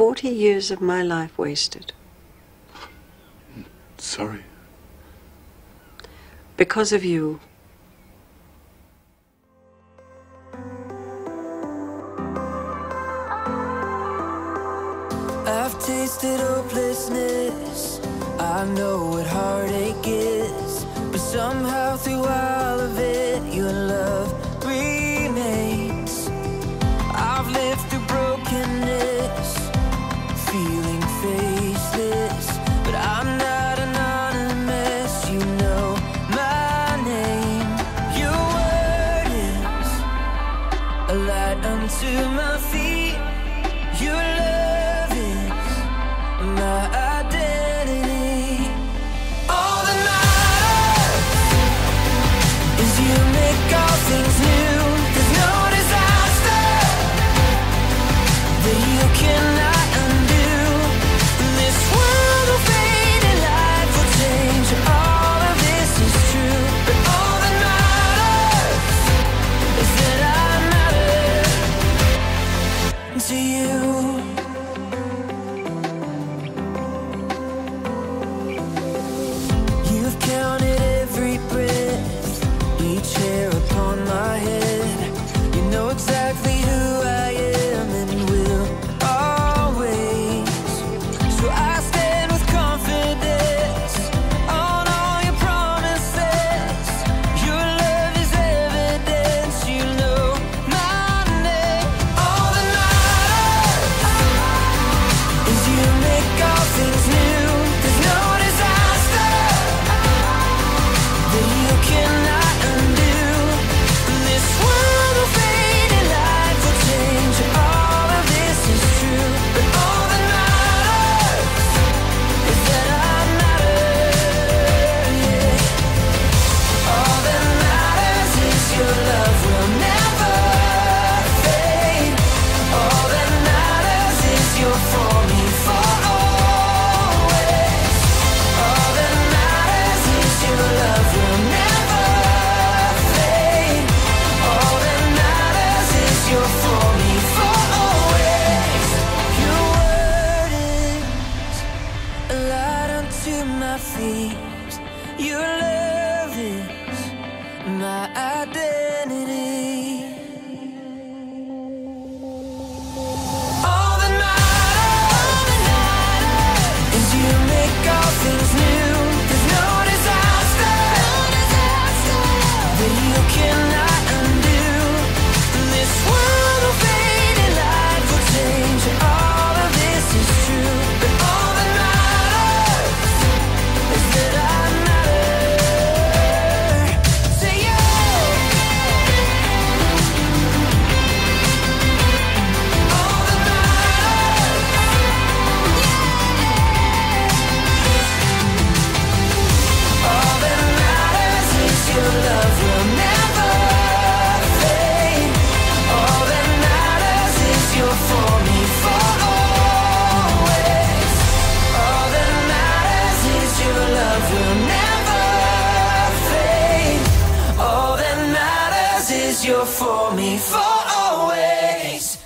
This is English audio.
40 years of my life wasted. Sorry. Because of you. I've tasted hopelessness. I know what heartache is. But somehow throughout to my feet. You love know exactly my identity. you're for me for always.